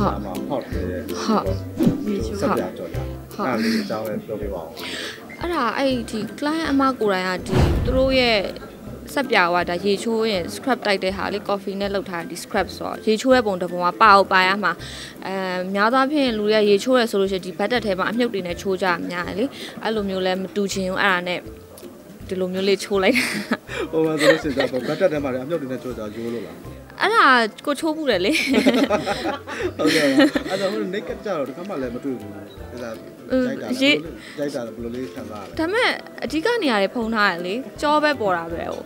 စာမှာ hot နေတဲ့ဟုတ်ဆက်ပြကြော်ကြအဲ့ဒါလေးအကြောင်းလည်းပြောပြပါဦးအဲ့ဒါအဲ့ဒီ client အမကိုယ်တိုင်ကဒီသူတို့ရဲ့ဆက်ပြွားဒါရေချိုးရင် scrap တိုက်တဲ့ဟာလေ coffee နဲ့လောက်ထားတဲ့ဒီ scrap ဆိုတော့ရေချိုးတဲ့ပုံတစ်ပုံကပါအောင်ပါရမှာအဲများသောအားဖြင့်လူတွေကရေချိုးရဆိုလို့ရှိရင်ဒီဘတ်တက်ထဲမှာအမြုပ်တွေနဲ့ချိုးကြများတယ်လေအဲ့လိုမျိုးလဲမတူချင်ဘူးအဲ့ဒါနဲ့ဒီလိုမျိုးလေးချိုးလိုက်တာဟိုမှာဆိုလို့ရှိရင်တော့ဘတ်တက်ထဲမှာလည်းအမြုပ်တွေနဲ့ကြော်ကြရိုးလို့လား အဲ့ဒါကိုချိုးဘူးတယ်လေဟုတ်ကဲ့ပါအဲ့တော့ဟို naked ကြတော့ဒီကမှလည်းမတွေ့ဘူးဒါကြိုက်တာကြိုက်တာဘယ်လိုလေးခံစားရလဲဒါပေမဲ့အဓိကနေရာတွေဖုံးထားတယ်လေကြောပဲပေါ်တာပဲဟို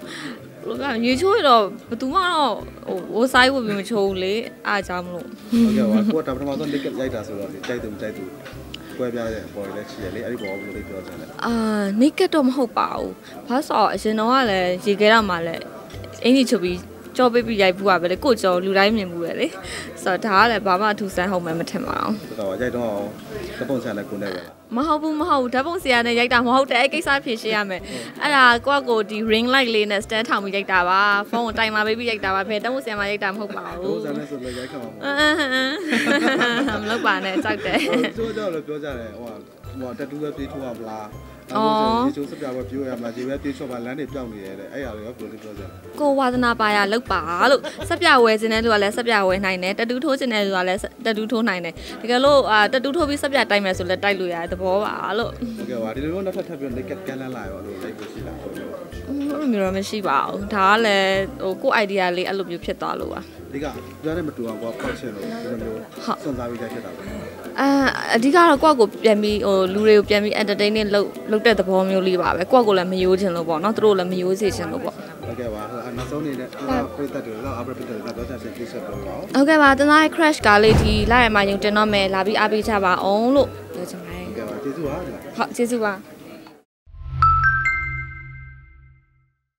ဘယ်လိုကရေချိုးရတော့ဘယ်သူမှတော့ဟိုဝဆိုင်ဝပြီးမချိုးဘူးလေအားကြောင့်မလို့ဟုတ်ကဲ့ပါကိုကဒါပထမဆုံး naked ရိုက်တာဆိုတော့ဒီကြိုက်တယ်မကြိုက်ဘူးကွဲပြားတဲ့အပေါ်လည်းရှိရလေအဲ့ဒီပေါ်ဘယ်လိုလေးပြောချင်လဲအာနေကတ်တော့မဟုတ်ပါဘူးဘာလို့ဆိုတော့အရင်တော့ကလည်းရေခဲတော့မှလည်းအင်ကြီးချုပ်ပြီး ကြောပေးပြီးရိုက်ဘူးပါပဲလေကို့ကြောလူတိုင်းမြင်ဘူးပဲလေဆိုတော့ဒါကလည်းဘာမှအထူးဆန်းဟုတ်မှမထင်ပါဘူးဆိုတော့ရိုက်တော့သပုံစံလည်းကိုနေပဲလားမဟုတ်ဘူးမဟုတ်ဘူးဓာတ်ပုံဆရာနဲ့ရိုက်တာမဟုတ်တဲ့အဲ့ကိစ္စဖြေရှင်းရမယ်အဲ့ဒါကိုကကိုဒီ ring light လေးနဲ့ stand ထောင်ပြီးရိုက်တာပါဖုန်းကိုတိုင်မာပေးပြီးရိုက်တာပါဘယ်ဓာတ်ပုံဆရာမှရိုက်တာမဟုတ်ပါသဘူးပုံစံလည်းဆိုလည်းရိုက်ခံမှာမအင်းအင်းအင်းမလုပ်ပါနဲ့ကြောက်တယ်ဟုတ်တို့ကြောက်လည်းပြောကြတယ်ဟိုဟိုတက်တူပဲပြေးထိုးရမလားအော်ဒီချိုးစပြပဲပြေးရမလားဒီပဲပြေးချော့ပါလမ်းတွေပြောင်းနေရတယ်အဲ့ရလည်းဘယ်လိုလေးပြောကြလဲကိုဝါသနာပါရလောက်ပါလို့ဆက်ပြဝဲခြင်းတဲ့လူကလည်းဆက်ပြဝဲနိုင်တယ်တတူးထိုးခြင်းတဲ့လူကလည်းတတူးထိုးနိုင်တယ်တကယ်လို့အာတတူးထိုးပြီးဆက်ပြတိုက်မယ်ဆိုလည်းတိုက်လို့ရတယ်သဘောပါလို့ဟုတ်ကဲ့ပါဒီလိုမျိုးနောက်ထပ်ထပ်ပြီး naked ကန်လန်းလာရောလို့လိုက်ဖို့ရှိလားဟုတ်ကဲ့အဲ့လိုမျိုးတော့မရှိပါဘူးဒါကလည်းဟိုကို့ idea လေးအဲ့လိုမျိုးဖြစ်သွားလို့ပါ ဒီကပြောရတဲ့မတူအောင်ကွာဖောက်ချင်လို့ဒီလိုမျိုးစွန့်စားပြီးကြဖြစ်တာပဲအာအဓိကတော့ကိုယ့်ကိုပြန်ပြီးဟိုလူတွေကိုပြန်ပြီး entertaining လုပ်လုပ်တဲ့သဘောမျိုးလေးပါပဲကိုယ့်ကိုလည်းမယိုးချင်လို့ပေါ့နော်သူတို့လည်းမယိုးစေချင်လို့ပေါ့ဟုတ်ကဲ့ပါဟိုနောက်ဆုံးနေတဲ့ဒီကပြည့်တက်တယ်တော့အပရပြည့်တယ်တော့တော့ဆက်ပြီးဆက်ပြောပါဦးဟုတ်ကဲ့ပါတနားရဲ့ crash ကားလေးဒီလာရမှာယုံတင်တော့မယ်လာပြီးအားပေးကြပါအောင်လို့ပြောချင်ပါတယ်ဟုတ်ကဲ့ပါကျေးဇူးပါဟုတ်ကျေးဇူးပါ